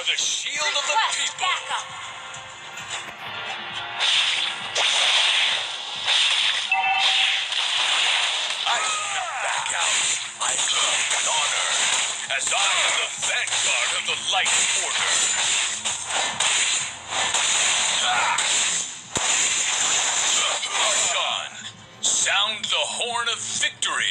are the shield Request of the people. Backup. I shall back out. I love and honor. As I am the vanguard of the light order. Sound the horn of victory.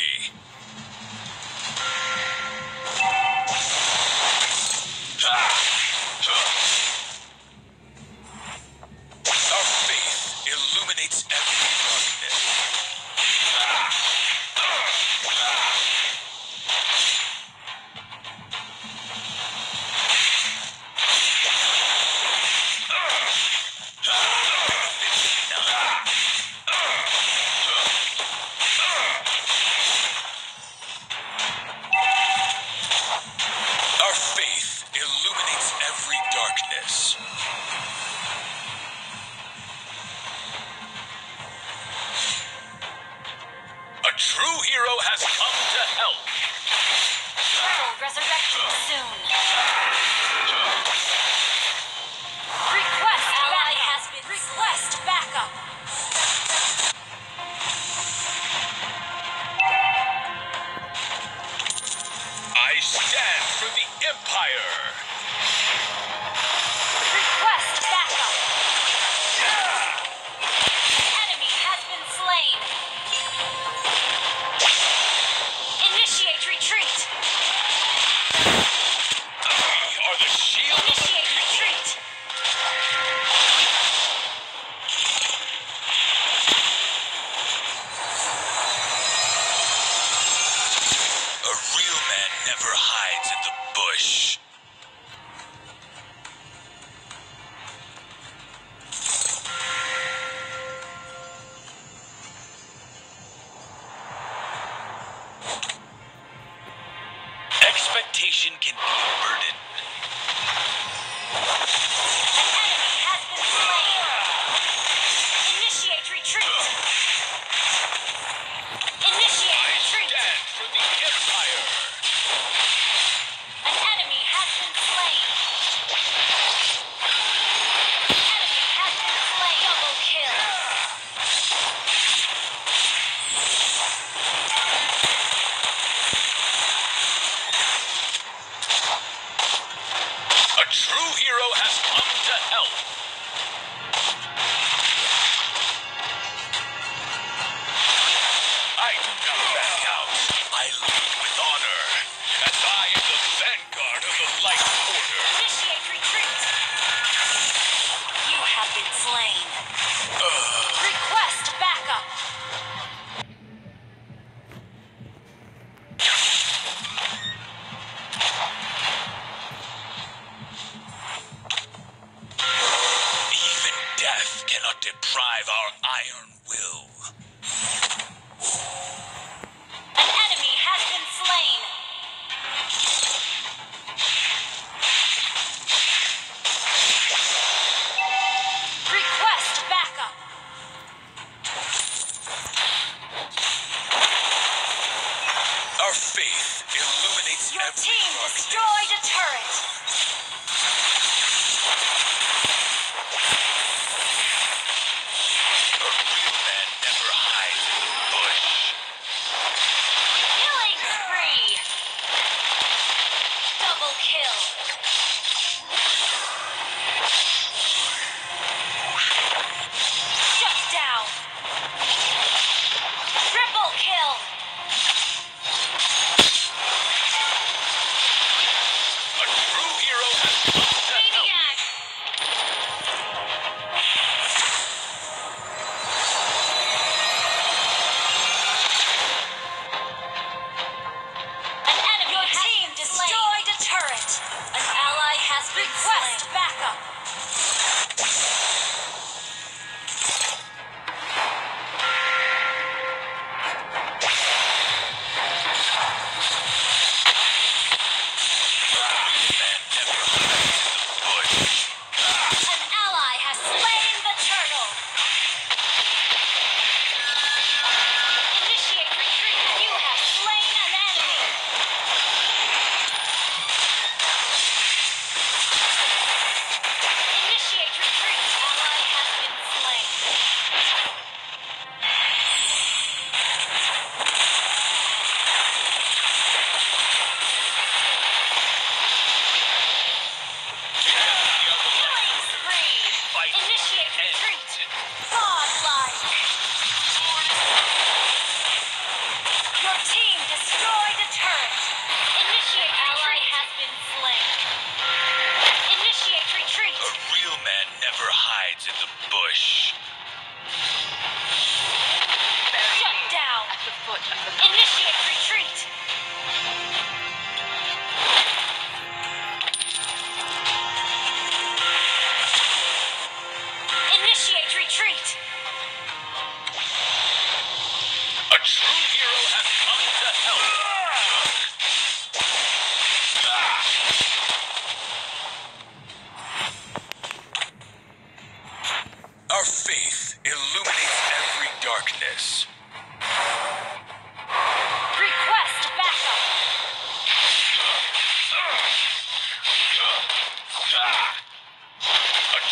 A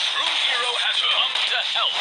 true hero has come to help.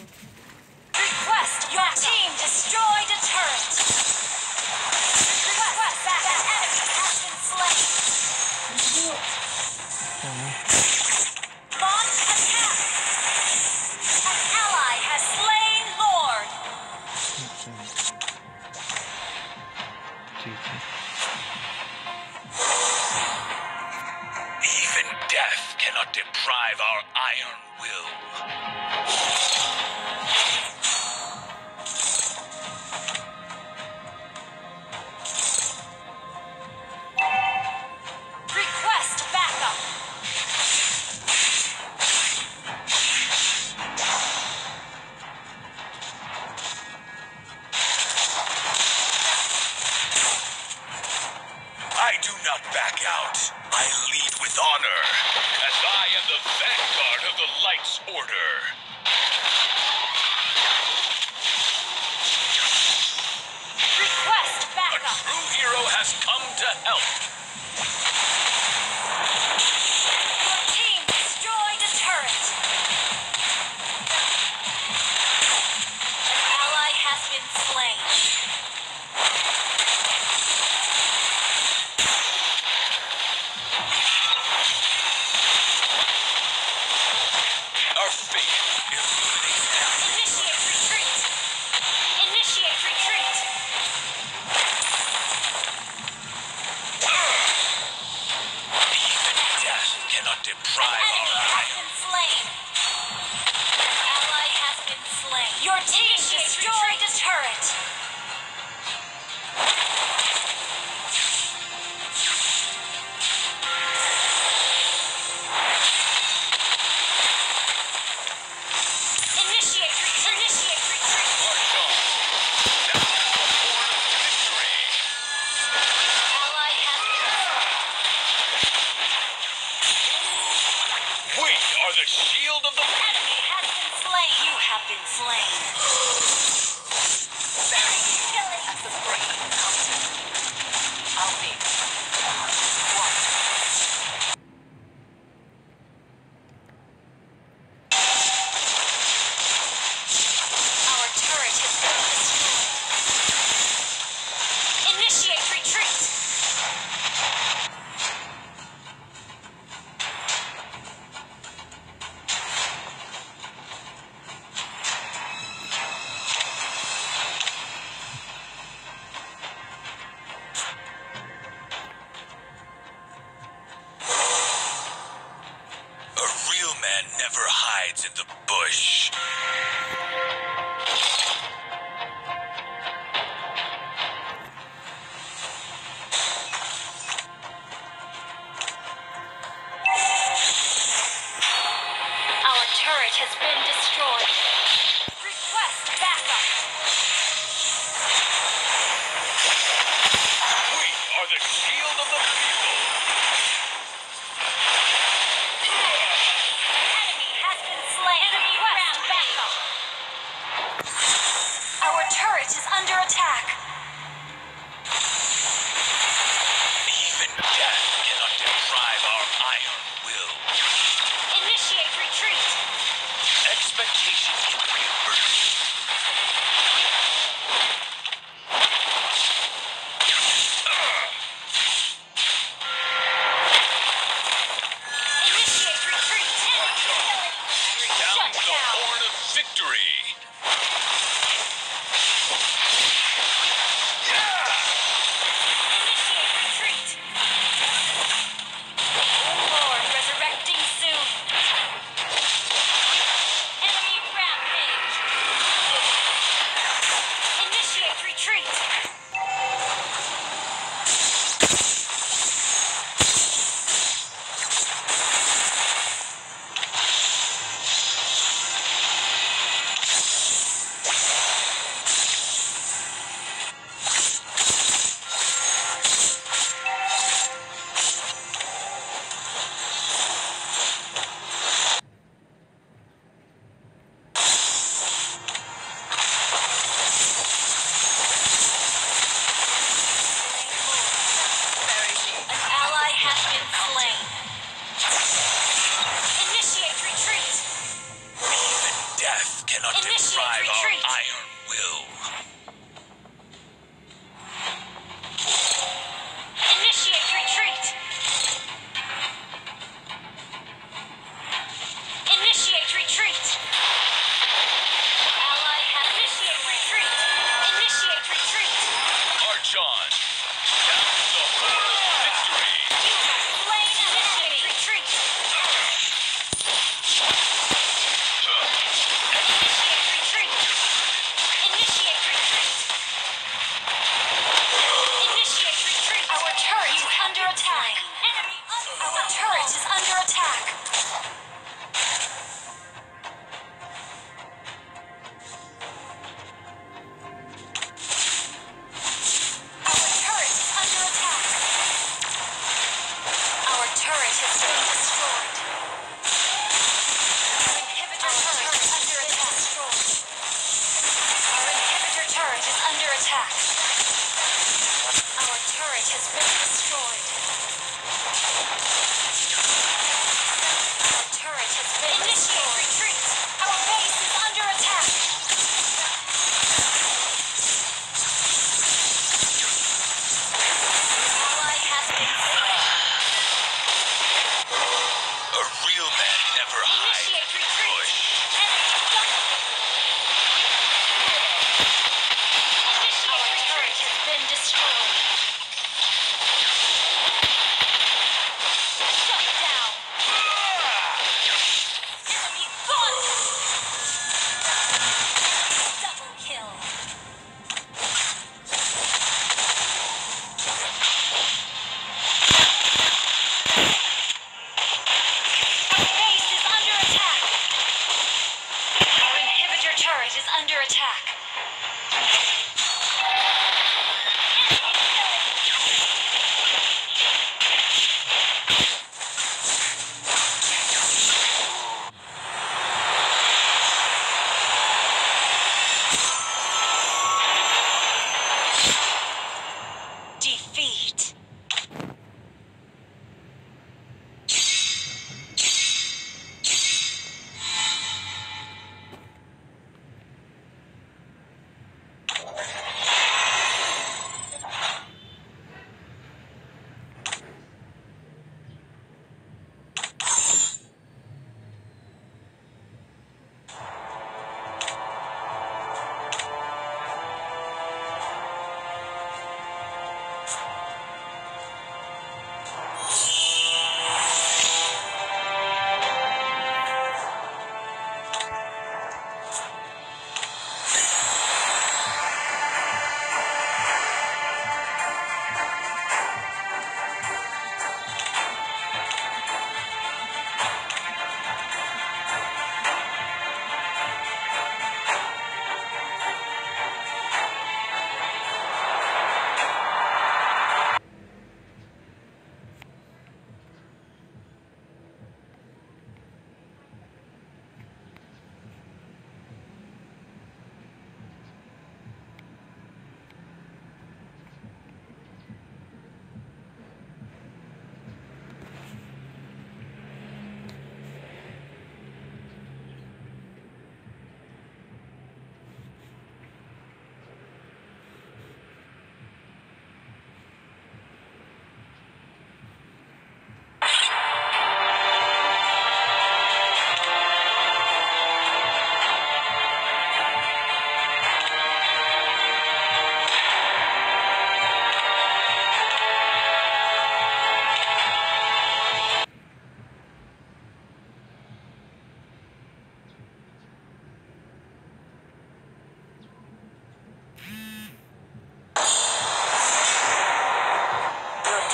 Request your team destroyed a turret. Has been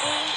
Bye.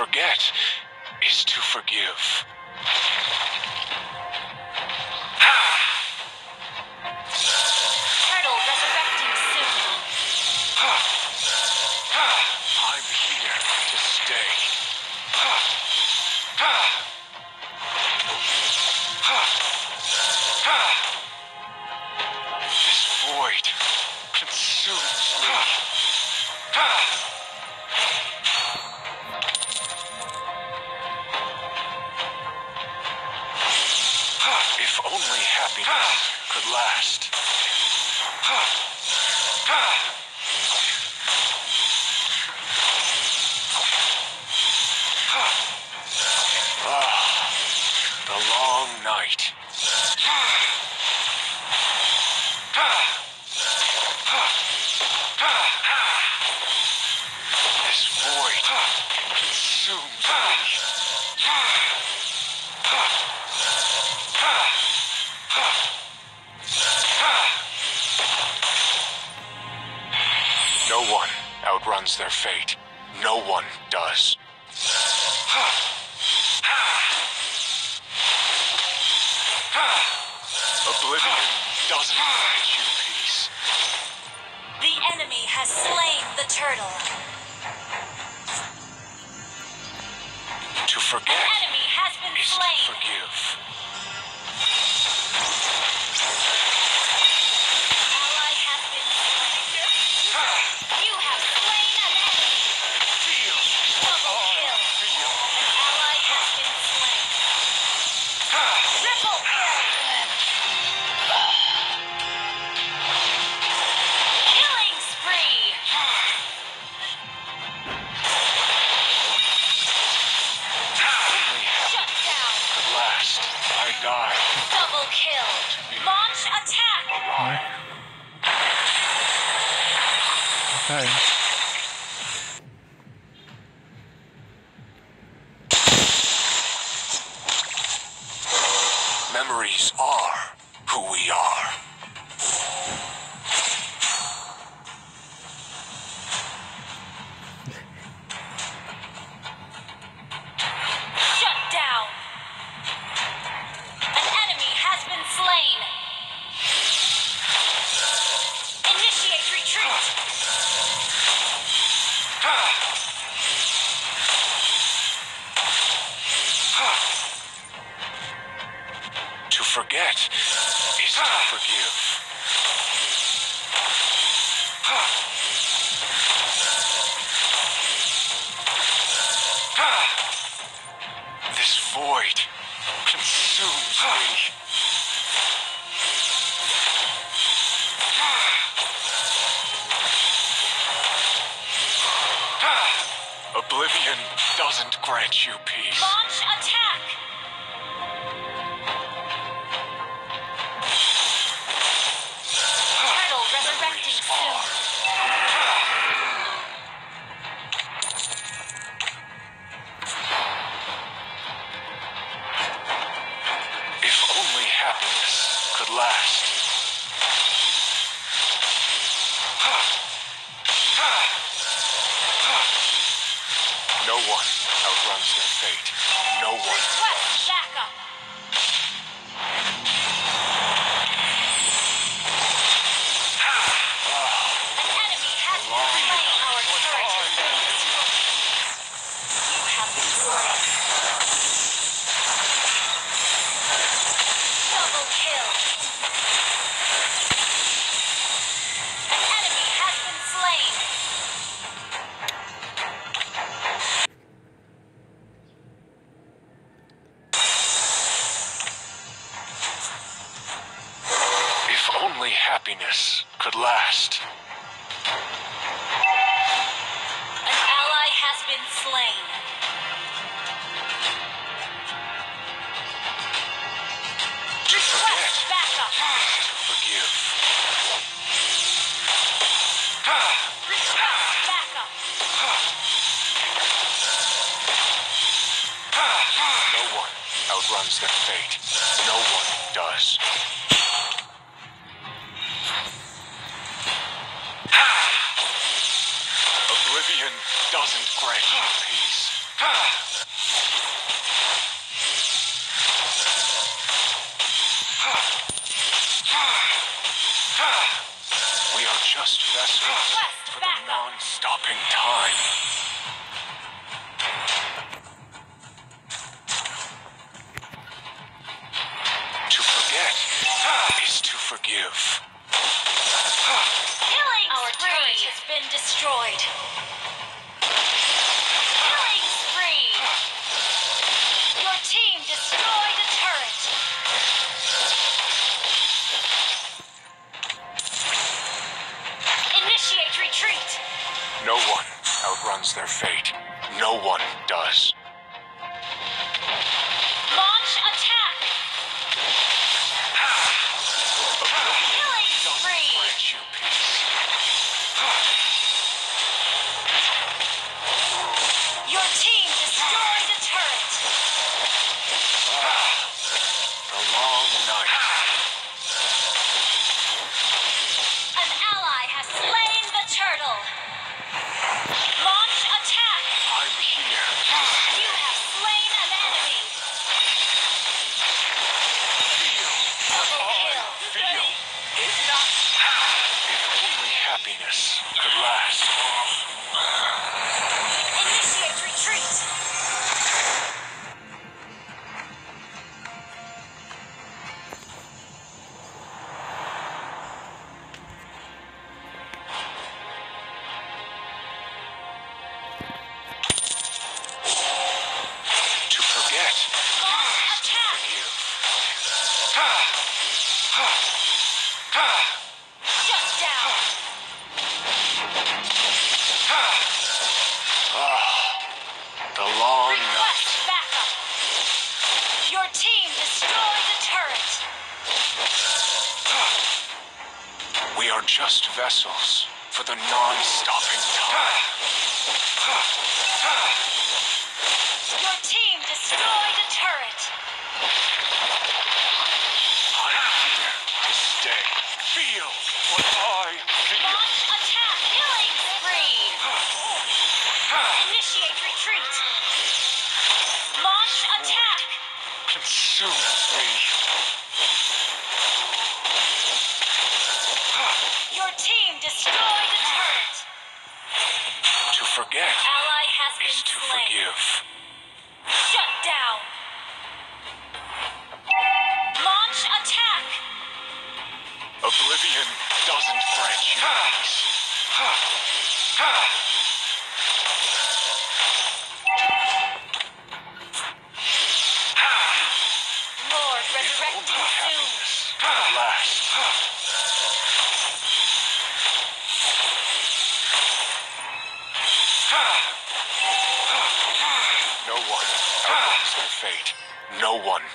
forget is to forgive. forget is to forgive. void consumes me. Oblivion doesn't grant you peace. runs their fate. forget is to slain. forgive. Shut down. Launch attack. Oblivion doesn't grant you peace. no one.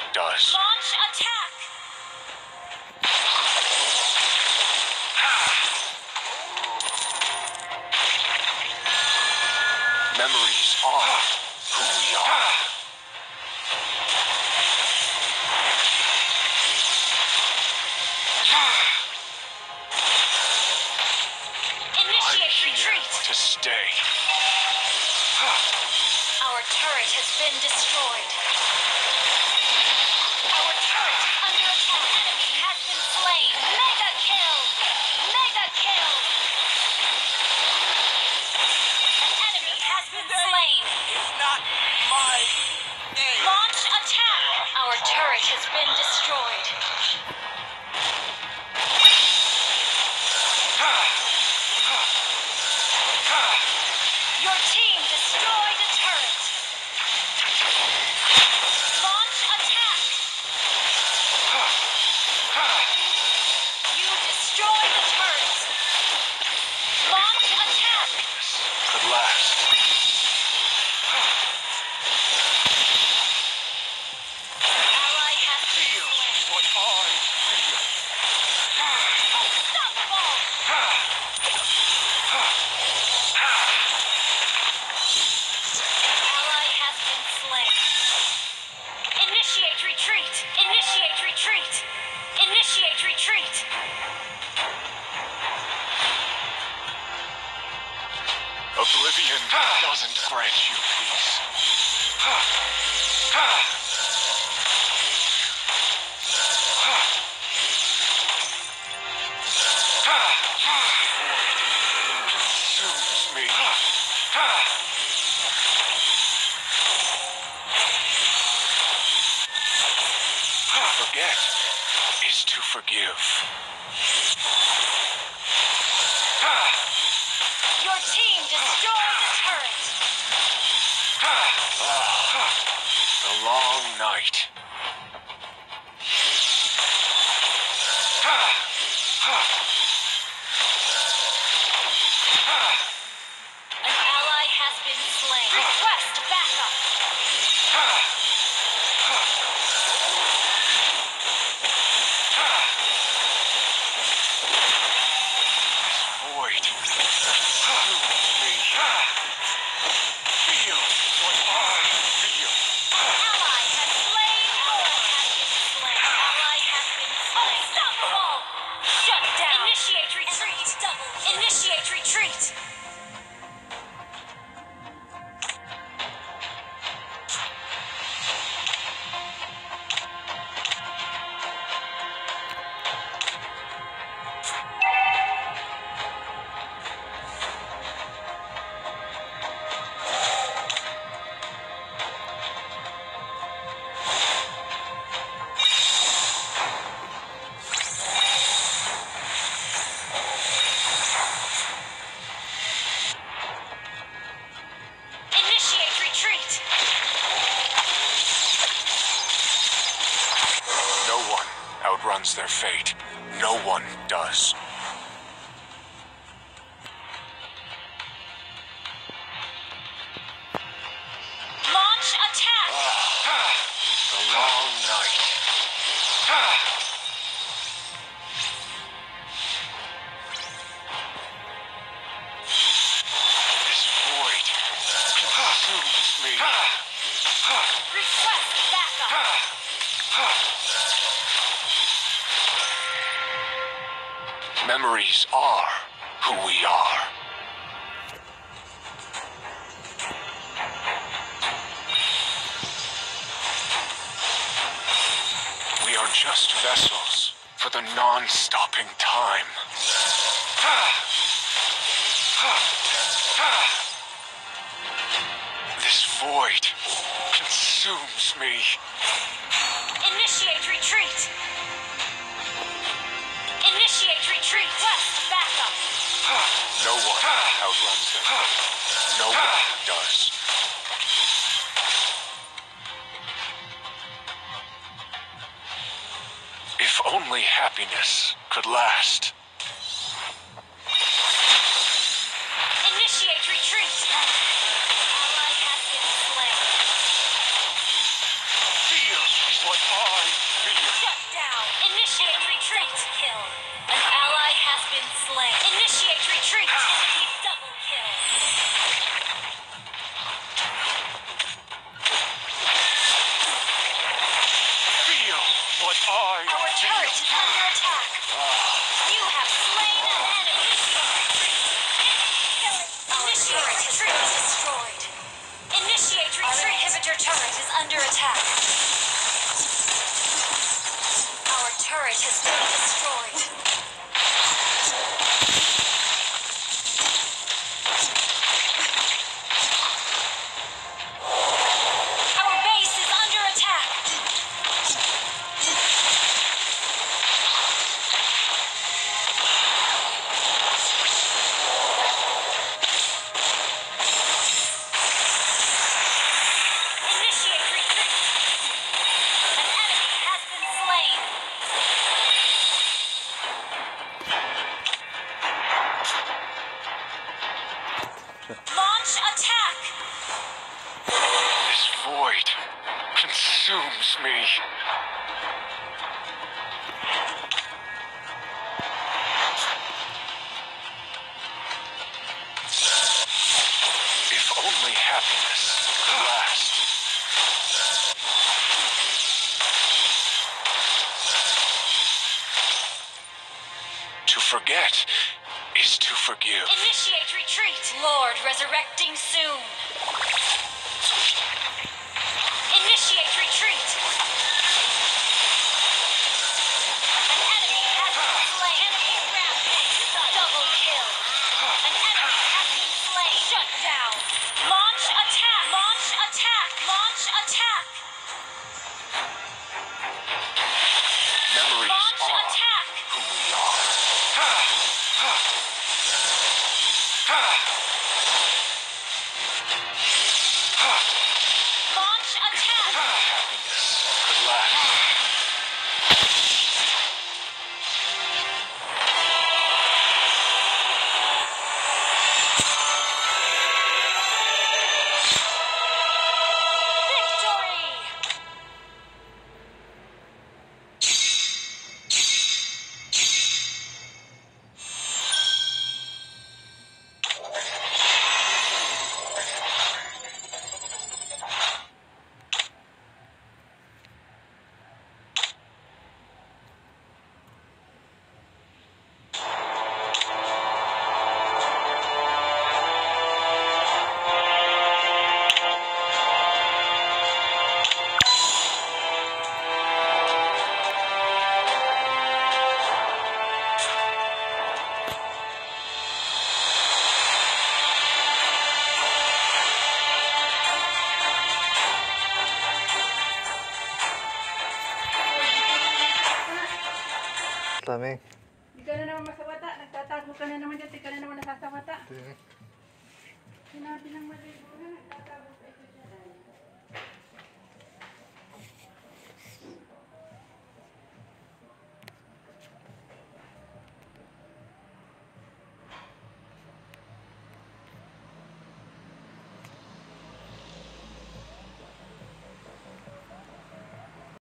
Memories are who we are. We are just vessels for the non-stopping time. This void consumes me. Initiate retreat! No one outruns him. No one does. If only happiness could last.